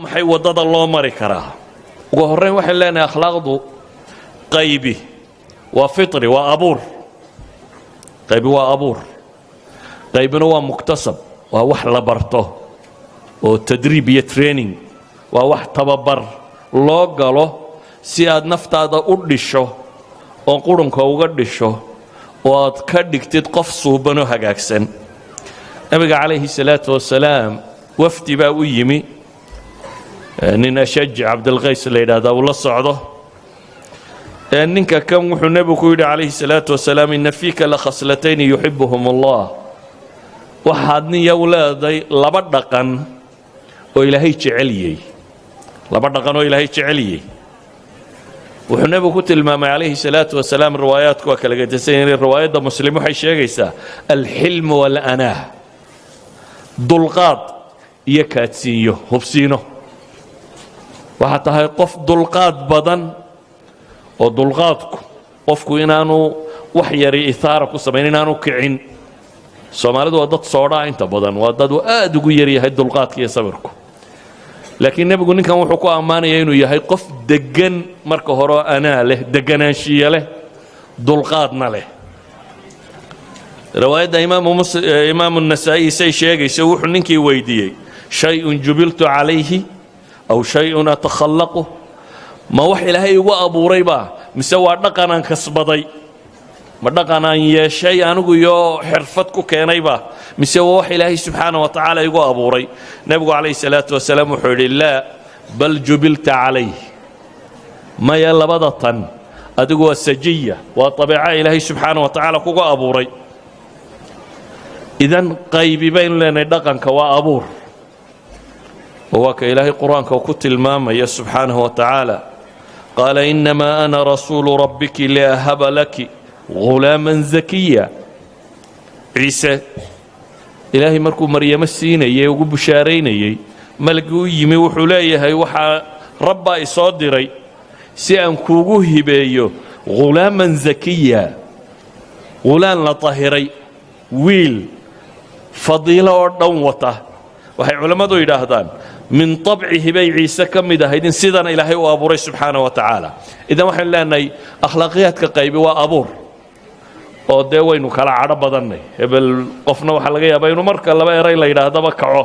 maxay waddada loo mari karaa? Ugu horrayn waxaan leenahay akhlaaqdu qaybi waa fitri waa abuur. Qaybi waa abuur. Qaybina waa muktasab waa wax la barto oo tadriib iyo training. Waa wax tababar loo galo si aad naftaada u dhisho oo qurunka uga dhisho oo aad ka dhigtid qof suubanoo hagaagsan. Nabiga calayhi salaatu wasalaam wafdi baa u yimi nin ashaj cabdilqays la yidhaahdaa uu la socdo. Ninka kan wuxuu nebigu ku yidhi calayhi salaatu wasalaam ina fiika la khaslatayni yuxibuhum allah. Waxaad niyow leeday laba dhaqan oo ilaahay jeceliyey. Laba dhaqan oo ilaahay jeceliyey. Wuxuu nebigu ku tilmaamay calayhi salaatu wasalaam riwaayaadku waa kala gedisan yihiin. Riwaayadda muslim waxay sheegaysaa alxilmu waalaanaah dulqaad iyo kaadsiinyo hubsiino waxaa tahay qof dulqaad badan oo dulqaadku qofku inaanu wax yari ihaara ku samayn inaanu kicin. Soomaalidu waa dad soodhaa inta badan waa dad aad ugu yaryahay dulqaadka iyo sabirku. Laakiin nebigu ninkan wuxuu ku ammaanaya inuu yahay qof deggan marka hore oo anaa leh deganaanshiya leh dulqaadna leh. Riwaayadda imaamu nasaa'i say sheegayso wuxuu ninkii weydiiyey shay-un jubiltu calayhi aw shay-un atakhallaqu ma wax ilaahay igu abuuray baa mise waa dhaqanaan kasbaday ma dhaqanaan yeeshay anigu iyo xirfad ku keenay baa mise waa wax ilaahay subxaana wa tacaala igu abuuray nebigu calayhi salaatu wasalaam wuxuu yidhi laa bal jubilta calayh maya labada tan adigu waa sajiya waa abiica ilaahay subxaana wa tacaala kuga abuuray idan qaybi baynu leenahay dhaqanka waa abuur oo waa ka ilaahay qur'aanka ku tilmaamaya subxaanahu wa tacaala. Qaala inamaa ana rasuulu rabbiki liahaba laki ghulaaman zakiya. Ciise ilaahay markuu maryamo siinayay ugu bushaaraynayey malgii u yimi wuxuu leeyahay waxaa rabbaa isoo diray si aan kuugu hibeeyo ghulaaman zakiya. Ghulaan la tahiray wiil fadiilo oo dhan wata. Waxay culammadu yidhaahdaan min طabcihi bay ciise ka mid ahayd in sidana ilaahay u abuuray subxaana wa tacaala. Idan waxaynu leenahay akhlaaqiyaadka qaybi waa abuur. Oo dee waynu kala cadho badannay. Hebel qofna waxaa laga yaabaa inuu marka laba eray la yidhaahdaba kaco.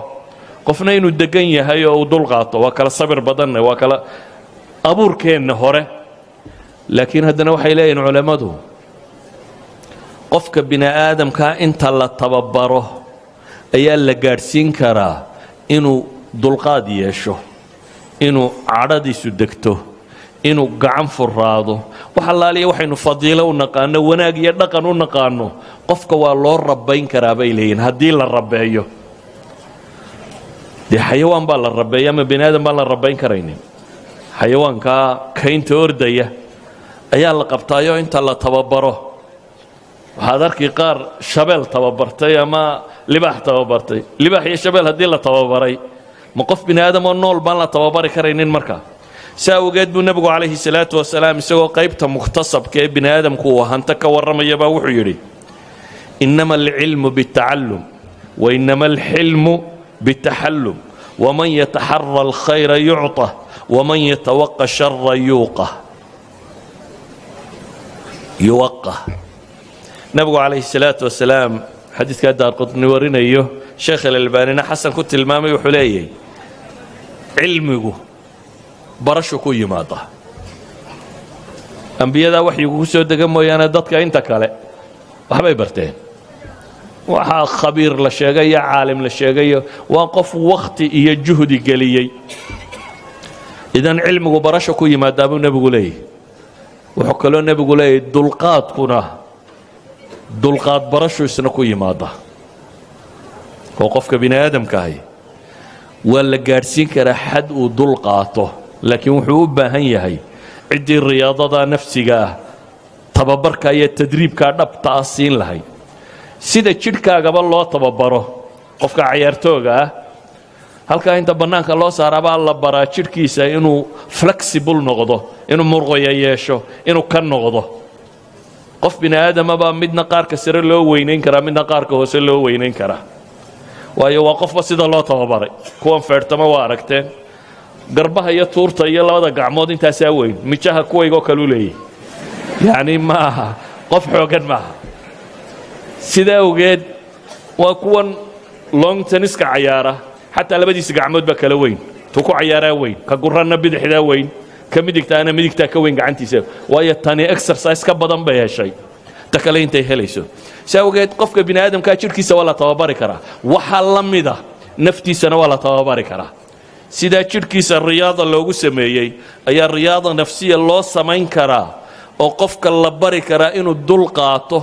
Qofna inuu degan yahay oo uu dul qaato waa kala sabir badannay waa kala abuurkeenna hore. Laakiin haddana waxay leeyihiin culammadu qofka bini aadamkaa inta la tababaro ayaa la gaadhsiin karaa inuu dulqaad yeesho inuu cadhadiisu degto inuu gacan furaado wax waxaynu fadiilo u naqaano wanaag iyo dhaqan u naqaano. Qofka waa loo rabayn karaa bay leeyihiin haddii la rabeeyo dee xayawaan baa la rabeeya ama bini aadam baan la rabayn karaynin xayawaankaa kaynta ordaya ayaa la qabtaayoo inta la tababaro. Waxaad arki qaar shabeel tababartay ama libaax tababartay. Libaax iyo shabeel haddii la tababaray ma qof bini aadam oo nool baan la tababari karaynin markaa si awgeed buu nebigu calayhi salaatu wasalaam isagoo qaybta mukhtasabka ee bini aadamku uu hanto ka warramaya baa wuxuu yidhi innama alcilmu biاtacallum wainama alxilmu bitaxallum waman yataxara alkhayra yucطa waman yatawaqa shara yuuqa yuwaqa nebigu calayhi salaatu wasalaam xadiidkaa daarqudni warinayo sheekh alalbaanina xasan ku tilmaamay wuxuu leeyahay cilmigu barashu ku yimaada. Ambiyadaa waxyigu ku soo dega mooyaane dadka inta kale waxbay barteen. Waxaa khabiir la sheegayo caalim la sheegayo waa qof wakhti iyo juhdi geliyey. Idan cilmigu barasha ku yimaadaa buu nebigu leeyahy wuxuu kaloo nebigu leeyahy dulqaadkuna dulqaad barashu isna ku yimaada. Oo qofka bini aadamkaahi waa la gaadhsiin karaa xad uu dul qaato laakiin wuxuu u baahan yahay ciddii riyaadada nafsiga ah tababarka iyo tadriibkaa dhabta ah siin lahayd sida jidhkaagaba loo tababaro qofka cayaartooga ah halkaa inta bannaanka loo saarabaa la baraa jidhkiisa inuu flexible noqdo inuu murqaya yeesho inuu ka noqdo. Qof bini aadamabaa midna qaarka sare loo weynayn karaa midna qaarka hoose loo weynayn karaa waayo waa qofba sida loo tababaray. Kuwan feerhtama waa aragteen. Garbaha iyo tuurta iyo labada gacmood intaasaa weyn. Mijaha kuwaygoo kaleu leeyahy yacni maaha. Qof xooggan maaha. Sidaa awgeed waa kuwan long teniska cayaara. Xataa labadiisa gacmood baa kala weyn. Tu ku cayaaraa weyn. Ka guranna bidixdaa weyn. Ka midigtaana midigtaa ka weyn gacantiisa. Waayo tani exercise ka badan bay heshay ta kale intay helayso. Si awgeed qofka bini aadamkaa jidhkiisa waa la tababari karaa. Waxa la mida naftiisana waa la tababari karaa. Sidaa jidhkiisa riyaada loogu sameeyey ayaa riyaada nafsiya loo samayn karaa oo qofka la bari karaa inuu dul qaato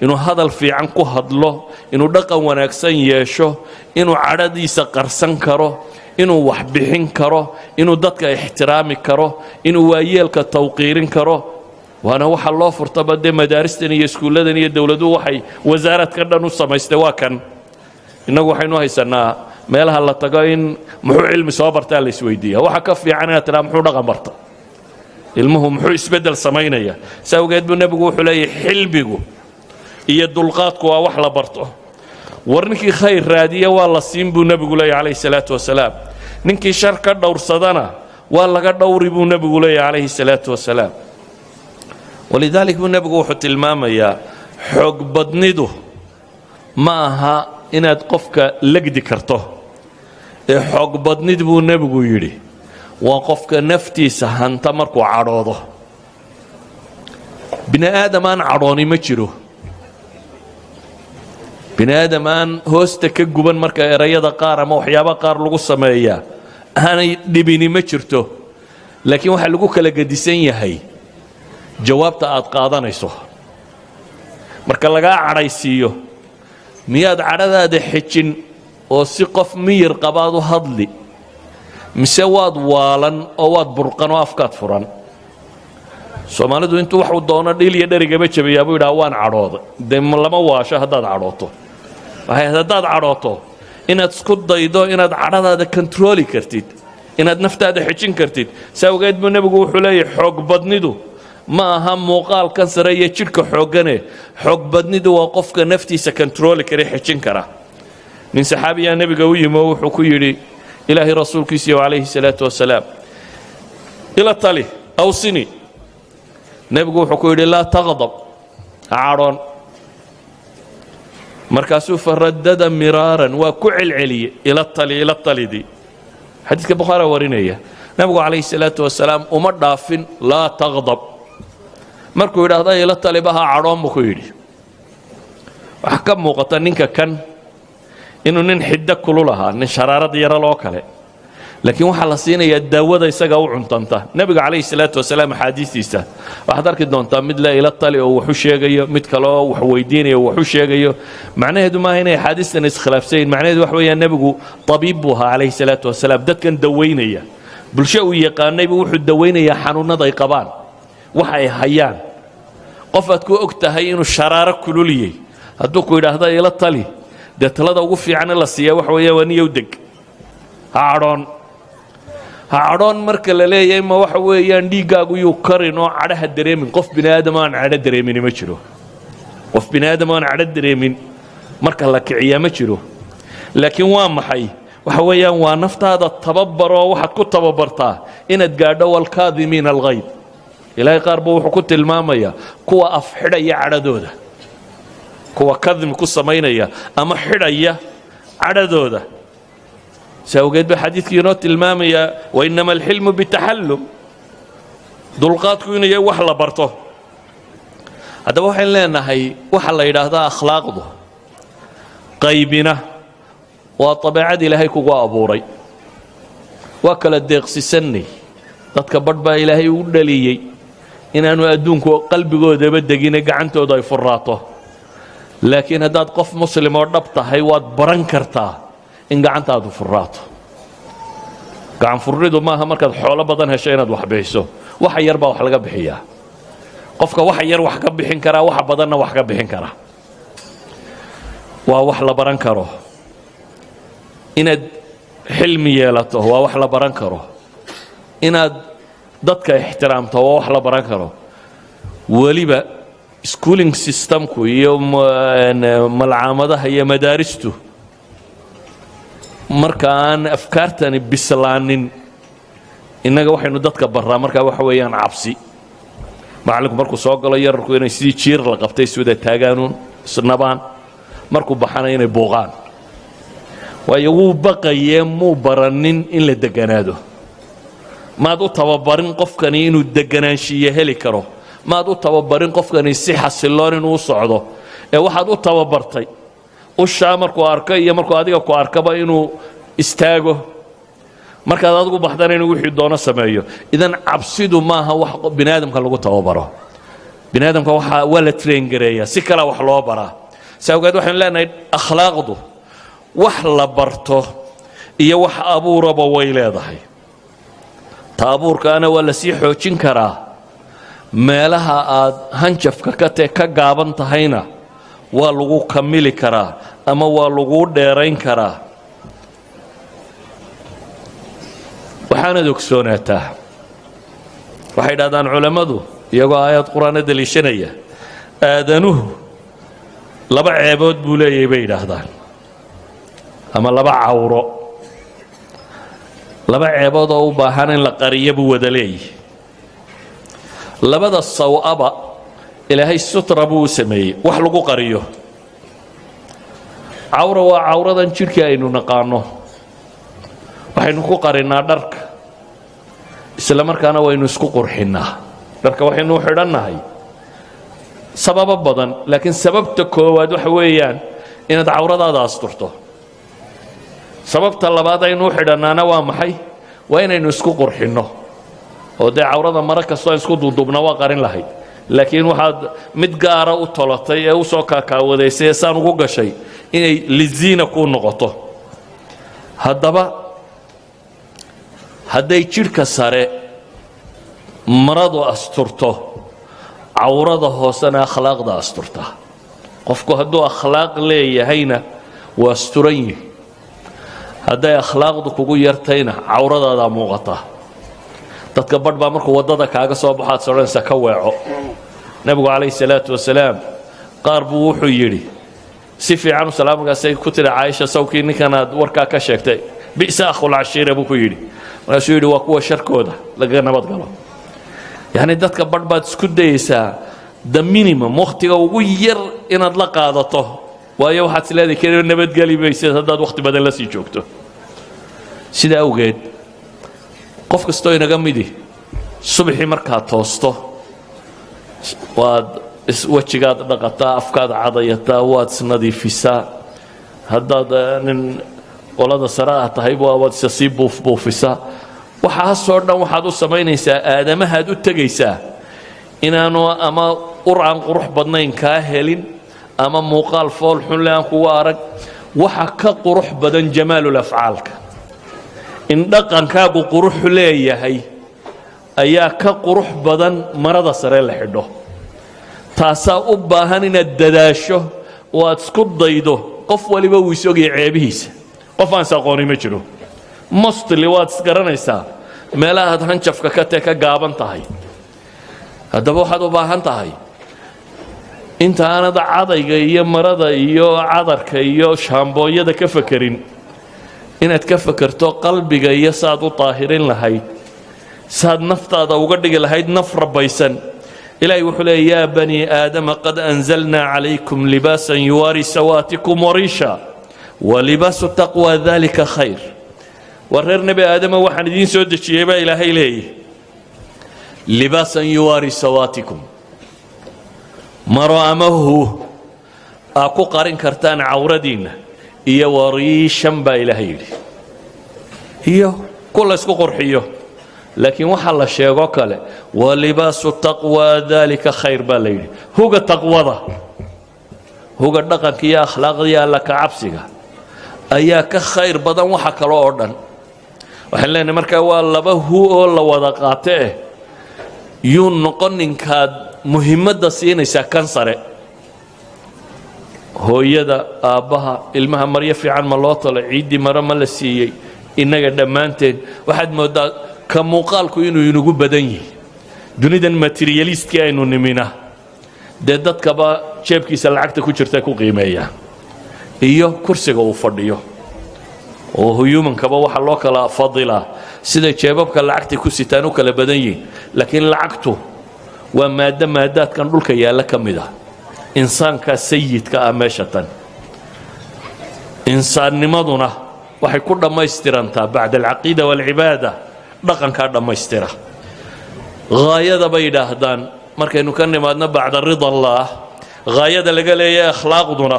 inuu hadal fiican ku hadlo inuu dhaqan wanaagsan yeesho inuu cadhadiisa qarsan karo inuu wax bixin karo inuu dadka ixtiraami karo inuu waayeelka tawqiirin karo waana waxa loo furtaba dee madaaristan iyo iskuulladan iyo dowladuhu waxay wasaaradka dhan u samaystay waa kan. Innagu waxaynu haysanaa meelaha la tago in muxuu cilmi soo bartaa la isweydiiya. Waxa ka fiican inaad tidhaa muxuu dhaqan barta. Ilmuhu muxuu isbeddel samaynaya. Si awgeed buu nebigu wuxuu leeyahy xilmigu iyo dulqaadku waa wax la barto. War ninkii khayr raadiya waa la siin buu nebigu leeyahy calayhi salaatu wasalaam. Ninkii shar ka dhowrsadana waa laga dhowri buu nebigu leeyahy calayhi salaatu wasalaam walidaalik buu nebigu wuxuu tilmaamayaa xoog badnidu ma aha inaad qofka legdi karto. Ee xoog badnid buu nebigu yidhi waa qofka naftiisa hanta markuu cadhoodo. Bini aadam aan cadhooni ma jiro. Bini aadam aan hoosta ka guban marka erayada qaar ama waxyaaba qaar lagu sameeyaa aanay dhibini ma jirto. Laakiin waxaa lagu kala gedisan yahay jawaabta aad qaadanayso. Marka lagaa cadhaysiiyo miyaad cadhadaada xejin oo si qof miyir qabaad u hadli mise waad waalan oo waad burqan oo afkaad furan. Soomaalidu intuu waxuu doono dhiil iyo dherigaba buu yidhaha waan cadhooday dee lama waasho haddaad cadhooto. Haddaad cadhooto inaad isku daydo inaad cadhadaada kontarooli kartid inaad naftaada xejin kartid. Si awgeed buu nebigu wuxuu leeyahy xoog ma aha muuqaalkan sare iyo jidhka xooggane xoog badnidu waa qofka naftiisa kontarooli kara xejin kara. Nin saxaabiyaa nebiga u yimi wuxuu ku yidhi ilaahay rasuulkiisiiyo calayhi salaatu wasalaam ila tali awsini. Nebigu wuxuu ku yidhi laa taqdab ha markaasuu faradada miraaran waa ku celceliyey ila tali ila talidii xadiidka bukhaara warinaya nebigu calayhi salaatu wasalaam uma dhaafin laa taqdab markuu yidhaahda ila taliba ha cadhoon buu yidhi. Waxaa ka muuqata ninka kan inuu nin xiddo kulul ahaa nin sharaarad yaro loo kale. Laakiin waxaa la siinayaa daawada isaga u cuntanta. Nebiga calayhi salaatu wasalaam axaadiistiisa waxaad arki doontaa mid le ila tali oo waxu sheegayo mid kale oo wax weydiinayo oo waxu sheegayo. Macnaheedu maaha inay axaadiistan iskhilaafsayin macnaheedu waxa weeyaan nebigu tabiib buu ahaa calayhi salaatu wasalaam dadkan dawaynaya bulsho uu yaqaanaybu wuxuu dawaynayaa xanuunnada qabaan waxa ay hayaan. Qof aad ku og tahay inuu sharaaro kululiyey. Hadduu ku yidhaahda ila tali dee talada ugu fiicane la siiya waxa weeya waa niyow deg. Ha cadhoon ha cadhoon marka la leeyahay ma waxa weeyaan dhiiggaagu yuu karin oo cadhaha dareemin. Qof bini aadam aan cadho dareemini ma jiro. Qof bini aadam aan cadho dareemin marka la kiciyaa ma jiro. Laakiin waa maxay? Waxa weeyaan waa naftaada tababaroo waxaad ku tababartaa. Inaad gaadho walkaadimiina alghayd ilaahay qaar buu wuxuu ku tilmaamayaa kuwa af xidhaya cadhadooda kuwa kadmi ku samaynaya ama xidhaya cadhadooda si awgeed ba xadiidkii inoo tilmaamayaa wainama alxilmu bitaxallum dulqaadku inuu yahay wax la barto. Haddaba waxayn leenahay waxa la yidhaahdaa akhlaaqdu. Qaybina waa dabeecad ilaahay kugu abuuray. Waa kala deeqsisannay. Dadka badh baa ilaahay u dhaliyey inaanu adduunku qalbigoodaba degine gacantooda ay furaato. Laakiin haddaad qof muslim oo dhab tahay waad baran kartaa in gacantaadu furaato. Gacan furnidu maaha markaad xoolo badan hesho inaad wax waxa yar baa wax laga bixiyaa. Qofka waxa yar wax ka bixin karaa waxa badanna wax ka bixin kara. Waa wax la baran karo. Inaad xilmi yeelato waa wax la baran karo. Inaad dadka ixtiraamto waa wax la baran karo. Weliba schooling systemku iyo malcaamadaha iyo madaaristu marka aan afkaartani bislaanin innaga waxaynu dadka barraa. Markaa waxa weeyaan cabsi. Macallinku markuu soo galo yararku inay sidii jiir la qabtay iswada taagaanuun isnabaan markuu baxana inay buuqaan. Waayo wuu baqayee muu baranin in la deganaado maad u tababarin qofkani inuu deganaanshiiyo heli karo. Maad u tababarin qofkani si xasiloon inuu socdo. Ee waxaad u tababartay. Ushaa markuu arko iyo markuu adiga ku arkaba inuu istaago. Markaad adigu baxdana inuu wixii doono sameeyo. Idan cabsidu maaha wax bini aadamka lagu tababaro. Bini aadamka waxaa waa la traingareeyaa. Si kalea wax loo baraa. Si awgeed waxaynu leenahay akhlaaqdu wax la barto iyo wax abuuraba way leedahay ta abuurkaana waa la sii xoojin karaa. Meelaha aad hanjafka ka tee ka gaaban tahayna waa lagu kamili karaa ama waa laguu dheerayn karaa. Waxaanaad ogsoonaataa waxay dhahdaan culammadu iyagoo aayad qur'aana deliishanaya aadanuhu laba ceebood buu leeyahay bay yidhaahdaan. Ama laba cawro laba ceebood oo u baahan in la qariyo buu wada leeyahy labada saw-aba ilaahay sutra buu u sameeyey wax lagu qariyo. Cawra waa cawradan jidhkii aynu naqaano. Waxaynu ku qarinnaa dharka isla markaana waynu isku qurxinnaa. Dharka waxaynu xidhannahay. Sababo badan laakiin sababta koowaad waxa weeyaan inaad cawradaada asturto sababta labaad aynu u xidhannaana waa maxay? Waa inaynu isku qurxinno. Oo dee cawrada maro kastoo isku duuduubna waa qarin lahayd. Laakiin waxaad mid gaara u tolatay ee u soo kaakaawadaysay ee saan ugu gashay inay liziina kuu noqoto. Haddaba hadday jidhka sare maradu asturto cawrada hoosena akhlaaqda asturta. Qofku hadduu akhlaaq leeyahayna waa asturan yihi hadday akhlaaqdu kugu yartayna cawradaadaa muuqata. Dadka badh baa markuu waddada kaaga soo baxo aad sodhanaysa ka weeco. Nebigu calayhi salaatu wasalaam qaar buu wuxuu yidhi si fiican u ku tiri caaisha sawkii ninkan aad warkaa ka sheegtay. Bi'sa akhulcashiira buu ku yidhi. Markaasuu yidhi waa kuwa sharkooda lagaga nabad galo. Yacni dadka badh baad isku dayaysaa the minimum wakhtiga ugu yar inaad la qaadato waayo waxaad isleedahay keliya nabadgeli maysid haddaad wakhti badan la sii joogto. Sida awgeed qof kastoo inaga midi subaxii markaad toosto waad wejigaad dhaqataa afkaad cadayataa waad isnadiifisaa haddaad nin qolada sare ah tahay waad isa sii buufbuufisaa waxaasoo dhan waxaad u samaynaysaa aadamahaad u tegaysaa. Inaanu ama ur aan qurux badnayn kaa helin ama muuqaal fool xunle aan kugu arag waxa ka qurux badan jamaalul afcaalka. In dhaqankaagu qurux leeyahay ayaa ka qurux badan marada sare la xidho. Taasaa u baahan inaad dadaasho oo aad isku daydo qof waliba wuu isogaya ceebihiisa. Qof aan is aqooni ma jiro. Mostly waad isgaranaysaa meelahaad hanjafka ka tee ka gaaban tahay. Haddaba waxaad u baahan tahay inta aanad cadayga iyo marada iyo cadarka iyo shaambooyada ka fakerin inaad ka fakerto qalbiga iyo saaad u daahirin lahayd. Saaad naftaada uga dhigi lahayd naf rabbaysan. Ilaahay wuxuu leeya yaa bani aadama qad anzalnaa calaykum libaasan yuwaari sawaatikum wariisha walibaasu taqwa dalika khayr. Waa reer nebi aadama waxaan idiin soo dejiyey baa ilaahay leeyahy libaasan yuwaari sawaatikum maro ama hu aa ku qarin kartaan cawradiinna iyo wariishan baa ilaahay yidhi. Iyo ku la ysku qurxiyo laakiin waxaa la sheego kale walibaasu taqwa dalika khayr baa la yidhi. Huga taqwada huga dhaqanka iyo akhlaaqda iyo alla cabsiga ayaa ka khayr badan waxa kale oo dhan. Waxaan leenahay markaa waa laba hu oo la wada qaate eh yuu noqon ninkaad muhimadda siinaysaa kan sare. Hooyada aabbaha ilmaha maryo fiican ma loo talo ciiddii maro ma la siiyey innaga dhammaanteen. Waxaad mooddaa ka muuqaalku inuu inagu badan yihi dunidan materialistkii aynu nimina. Dee dadkaba jeebkiisa lacagta ku jirta ku qiimeeyaa iyo kursiga uu fadhiyo. Oo huyumankaba waxa loo kala fadilaa sida jeebabka lacagtay ku sitaan u kala badan yihiin. Laakiin lacagtu waa maaddo maadaadkan dhulka yaalla ka mid ah. Insaankaa sayidka ah meesha tan insaannimaduna waxay ku dhammaystirantaa bacda alcaqiida waalcibaada. Dhaqankaa dhammaystira. Haayada bay yidhaahdaan markaynu ka nimaadno bacda rida allaah haayada laga leeyahay akhlaaqduna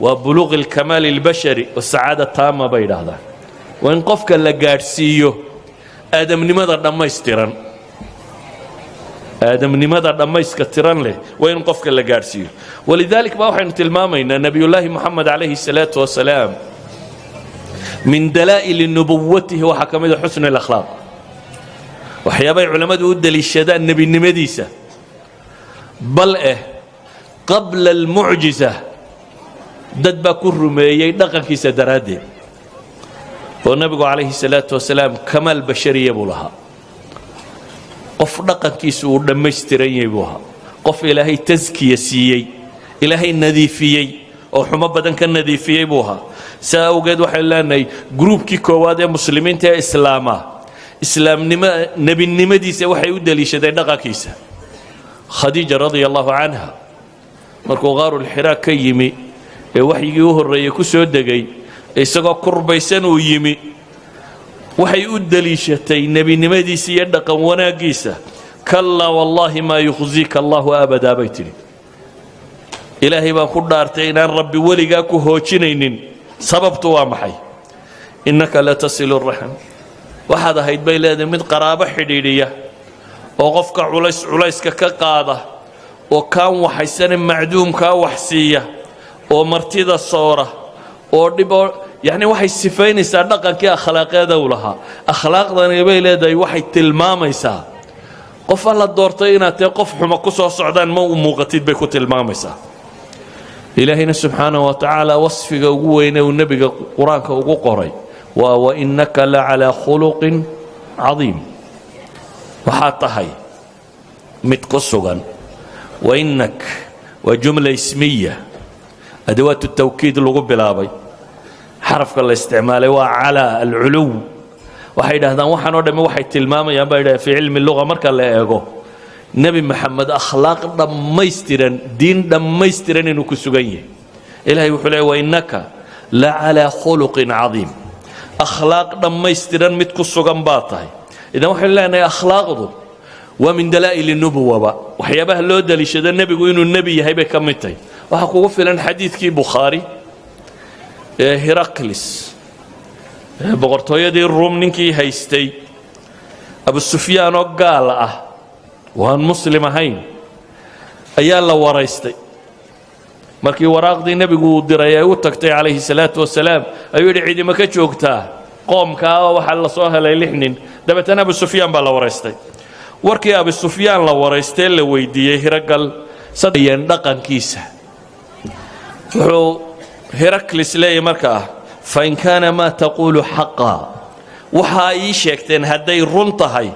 waa buluuqi alkamaali albashari wasacaada taama bay yidhaahdaan waa in qofka la gaadhsiiyo aadamnimada dhammaystiran aadamnimada dhammayska tiran leh waa in qofka la gaadhsiiyo walidaalik baa waxaynu tilmaamaynaa nebiyullaahi moxamed calayhi salaatu wasalaam min dalaa'ili nubuwatihi waxaa ka mid a xusn alakhlaaq. Waxyaabay culammadu u deliishadaan nebinimadiisa. Bal eh qabla almucjiza dad baa ku rumeeyey dhaqankiisa daraaddeed. Oo nebigu calayhi salaatu wasalaam kamaal bashariya buu lahaa qof dhaqankiisu uu dhammaystiran yahay buu ahaa. Qof ilaahay taskiya siiyey ilaahay nadiifiyey oo xumo badan ka nadiifiyey buu ahaa. Saa awgeed waxaynu leenahay gruubkii koowaad ee muslimiinta ee islaama islaamnimo nebinimadiisa waxay u deliishadeen dhaqankiisa. Khadiija radia allahu canha markuu qaarulxiraa ka yimi ee waxyigii u horreeyey ku soo degay isagoo kurbaysan uu yimi waxay u deliishatay nebinimadiisa iyo dhaqan wanaaggiisa. Kallaa wallaahi maa yukhziika allahu abadaa bay tidhi. Ilaahay baan ku dhaartay inaan rabbi weligaa ku hoojinaynin. Sababtu waa maxay? Innaka la tasilu raxm waxaad ahayd bay leedahay mid qaraabo xidhiidhiya oo qofka culays culayska ka qaada oo kaan waxaysane macduumkaa wax siiya oo martida soora oo dhiboo yacni waxay sifaynaysaa dhaqankii akhlaaqeeda u lahaa. Akhlaaqdani bay leedahay waxay tilmaamaysaa. Qof alla doortay inaad tahay qof xuma ku soo socdaan ma u muuqatid bay ku tilmaamaysaa. Ilaahayna subxaanahu wa tacaala wasfiga ugu weyne uu nebiga qur'aanka ugu qoray waa wainaka la calaa khuluqin cadiim. Waxaad tahay mid ku sugan. Wainak waa jumla ismiya. Adawaatu tawkiid lagu bilaabay xarafka la isticmaalay waa calaa alculuw. Waxay yidhahdaan waxaan oo dhamme waxay tilmaamayaan baa yidhahdeen fii cilmi luga marka la eego nebi maxamed akhlaaq dhammaystiran diin dhammaystiran inuu ku sugan yahay. Ilahay wuxuu leeya wainaka la calaa khuluqin cadiim. Akhlaaq dhammaystiran mid ku sugan baa tahay. Idan waxaynu leenahay akhlaaqdu waa min dalaa'ili nubuwaba waxyaabaha loo daliishado nebigu inuu nebi yahay bay ka mid tahay. Waxaa kugu filan xadiidkii bukhaari ee heraklis boqortooyadii ruum ninkii haystay. Abu sufyaan oo gaal ah waan muslim ahayn ayaa la waraystay. Markii waraaqdii nebigu uu diray ay u tagtay calayhi salaatu wasalaam ayuu yidhi ciidima ka joogtaa? Qoomkaa oo waxaa la soo helay lix nin. Dabeetana abu sufyaan baa la waraystay. Warkii abu sufyaan la waraystee la weydiiyey hiragal sadayeen dhaqankiisa. Wuxuu heraklis leeyahy markaa fain kaana maa taquulu xaqa. Waxaa ii sheegteen hadday run tahay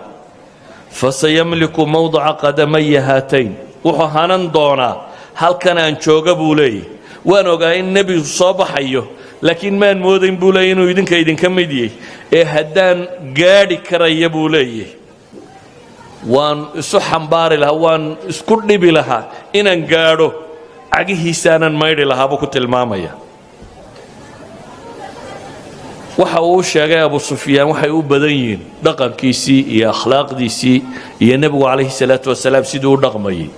fasayamliku mowdaca qadamaya haatayn. Wuxuu hanan doonaa halkan aan jooga buu leeyahy waan ogaa in nebigu soo baxayo laakiin maan moodayn buu leeyahy inuu idinka idinka mid yahay ee haddaan gaadhi karaya buu leeyahy waan isu xambaari lahaa waan isku dhibi lahaa inaan gaadho. Cagihiisaanan maydhi lahaa buu ku tilmaamaya waxa uu sheegay abu sufyaan waxay u badan yihiin dhaqankiisii iyo akhlaaqdiisii iyo nebigu calayhi salaatu wasalaam siduu u dhaqmayay.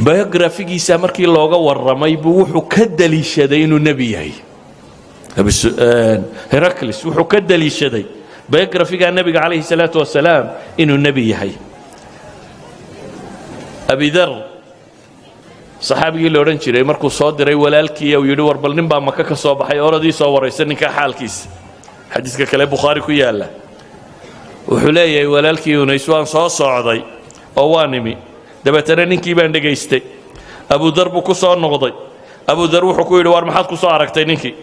Biografigiisa markii looga warramay buu wuxuu ka daliishaday inuu nebi yahay. Heraclis wuxuu ka daliishaday biografiga nebiga calayhi salaatu wasalaam inuu nebi yahay. Abidar saxaabigii la odhan jiray markuu soo diray walaalkii uu yidhi war bal nin baa maka ka soo baxay oradii soo waraysa ninkaa xaalkiisa. Xadiiska kale bukhaari ku yaalla. Wuxuu leeyahay walaalkii unays waan soo socday oo waan imi dabeetana ninkii baan dhegaystay. Abudar buu ku soo noqday. Abudar wuxuu ku yidhi war maxaad ku soo aragtay ninkii?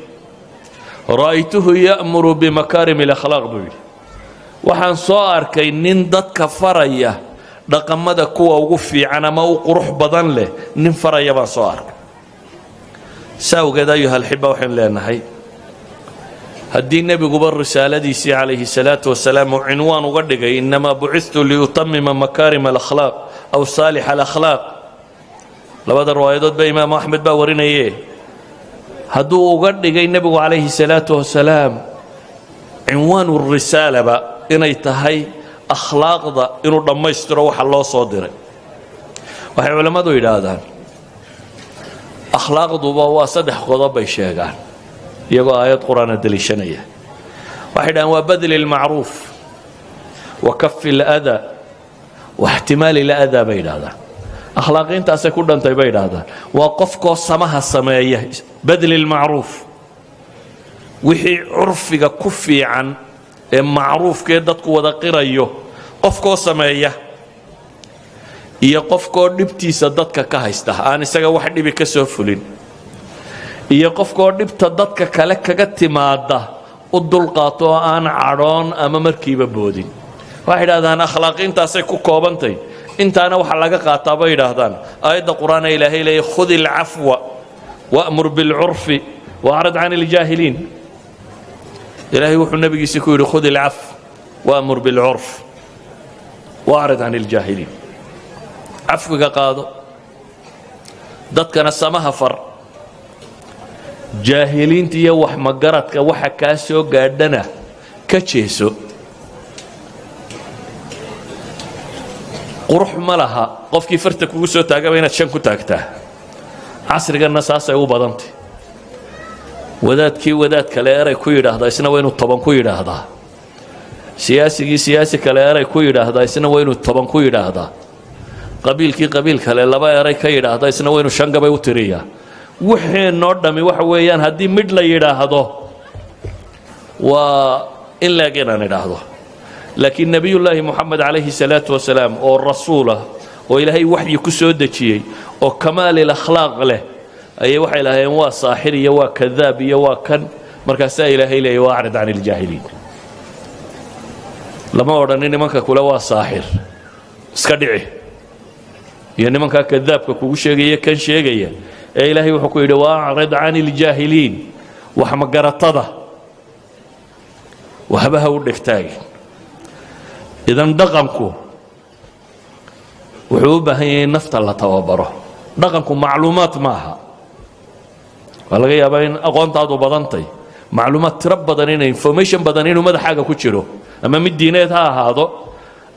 Ra'aytuhu ya'muru bimakaarim alakhlaaq buu yidhi. Waxaan soo arkay nin dadka faraya dhaqamada kuwa ugu fiican ama u qurux badan leh nin faraya baan soo arkay. Saa awgeed ayuha alxiba waxaynu leenahay haddii nebiguba risaaladiisii calayhi salaatu wasalaam uu cinwaan uga dhigay innamaa bucidtu liutamima makaarima alakhlaaq aw saalix alakhlaaq. Labada riwaayadoodba imaamu axmed baa warinaye hadduu uga dhigay nebigu calayhi salaatu wasalaam cinwaanu risaalaba inay tahay akhlaaqda inuu dhammaystiro waxa loo soo diray waxay culammadu yidhaahdaan akhlaaqduba waa saddex qodob bay sheegaan iyagoo aayad qur-aana deliishanaya waxay dhahaan waa badli اlmacruuf wa kafi اlأdaa wa اxtimaali اlأdaa bay yidhahdaan akhlaaqiintaasay ku dhantay bay yidhaahdaan waa qofkoo samaha sameeya badli اlmacruuf wixii curfiga ku fiican ee macruufkee dadku wada qirayo qofkoo sameeya iyo qofkoo dhibtiisa dadka ka haysta. Aan isaga wax dhibi ka soo fulin. Iyo qofkoo dhibta dadka kale kaga timaada u dulqaato oo aan cadhoon ama markiiba boodin. Waxay yidhahdaan akhlaaqiintaasay ku koobantay intaana waxaa laga qaataa bay yidhaahdaan. Aayadda qur'aana ilaahay leeya khudi ilcafwa wa'mur bilcurfi waacrad can iljaahiliin ilaahay wuxuu nebigiisii ku yidhi khudi ilcaf wa'mur bilcurf waacrad can iljaahiliin. Cafwiga qaado dadkana samaha far jaahiliinta iyo waxmagaradka waxa kaa soo gaadhana ka jeeso. Qurux ma laha qofkii farta kugu soo taagaba inaad shan ku taagtaa. Casriganna saasay u badantay wadaadkii wadaad kale eray ku yidhaahdaa isna waa inuu toban ku yidhaahdaa. Siyaasigii siyaasi kale eray ku yidhaahdaa isna waa inuu toban ku yidhaahdaa. Qabiilkii qabiil kale laba eray ka yidhaahda isna waa inuu shan gabay u tiriyaa. Waxeenoo dhammi waxa weeyaan haddii midh la yidhaahdo waa in leeg inaan idhaahdo. Laakiin nebiyullaahi moxamed calayhi salaatu wasalaam oo rasuulah oo ilaahay waxyi ku soo dejiyey oo kamaalil akhlaaq leh ayay waxay lahaayeen waa saaxir iyo waa kadaab iyo waa kan. Markaasaa ilaahay leeyay waa acrid can iljaahiliin lama odhanin nimanka kule waa saaxir. Iska dhici. Iyo nimankaa kadaabka kugu sheegaya kan sheegaya ee ilaahay wuxuu ku yidhi waacrid can iljaahiliin wax magaratada waxbaha u dhegtaagi idan dhaqanku wuxuu u baahan yahay nafta la tababaro. Dhaqanku macluumaad ma aha waa laga yaabaa in aqoontaadu badantay. Macluumaad tiro badan ina information badan inuu madaxaaga ku jiro. Ama mid diineed ha ahaado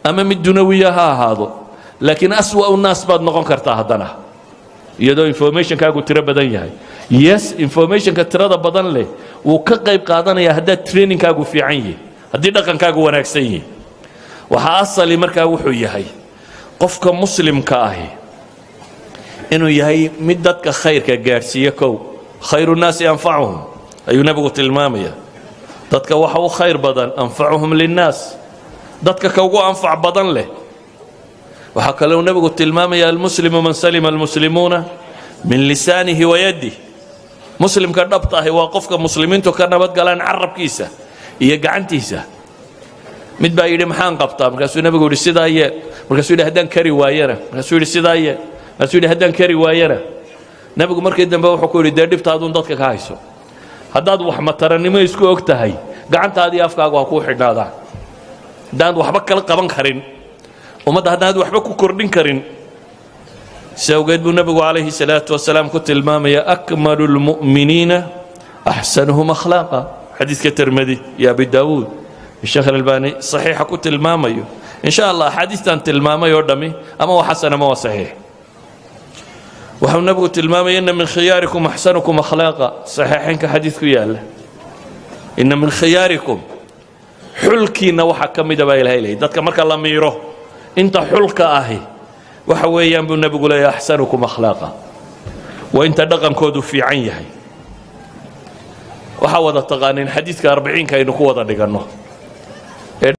ama mid dunawiya ha ahaado. Laakiin aswa naas baad noqon kartaa haddana. Iyadoo informationkaagu tiro badan yahay. Yes informationka tirada badan leh wuu ka qayb qaadanayaa haddaad trainingkaagu fiican yihi haddii dhaqankaagu wanaagsan yihi waxaa asali markaa wuxuu yahay qofka muslimka ahi inuu yahay mid dadka khayrka gaadhsiiyo kow khayru nnaasi anfacuhum ayuu nebigu tilmaamaya dadka waxa u khayr badan anfacuhum linnaas. Dadka ka ugu badan leh. Waxaa kaleu nebigu tilmaamaya almuslimu man salima almuslimuuna min lisaanihi wayadih muslimka dhabta ahi waa qofka muslimiintu ka nabadgalaan carabkiisa iyo gacantiisa. Mid baa yidhi maxaan qabtaa? Markaasuu nebigu yidhi sidaa yee. Markaasuu yidhi haddaan kari waayana markaasuu yidhi sidaa yee. Markaasuu yidhi haddaan kari waayana nebigu markii dambe wuxuu ku yidhi dee dhibtaaduun dadka ka hayso haddaad wax matarannimo isku og tahay gacantaadii afkaagu ha kuu xidhnaadaan. Haddaanad waxba kala qaban karin ummadda haddaanad waxba ku kordhin karin. Si buu nebigu calayhi salaatu wasalaam ku tilmaamaya akmalu lmu'miniina axsanuhum akhlaaqa. Xadiidka termedi iyo abi daawuud sheekh alalbani saxiixa ku tilmaamayo. In allah axaadiistan tilmaamay oo dhammi ama waa xasan ama waa saxiix waxau nebigu tilmaamaya ina min khiyaarikum axsanukum akhlaaqa. Saxiixaynka xadiid ku yaalla. Ina min khiyaarikum. Xulkiinna waxaa ka mida baa ilahay leeyay dadka marka la miiro inta xulka ahi waxa weeyaan buu nebigu leeyahy axsanukum akhlaaqa. Waa inta dhaqankoodu fiican yahay. Waxaa wada taqaaniin xadiidka arbiciinka aynu ku wada dhiganno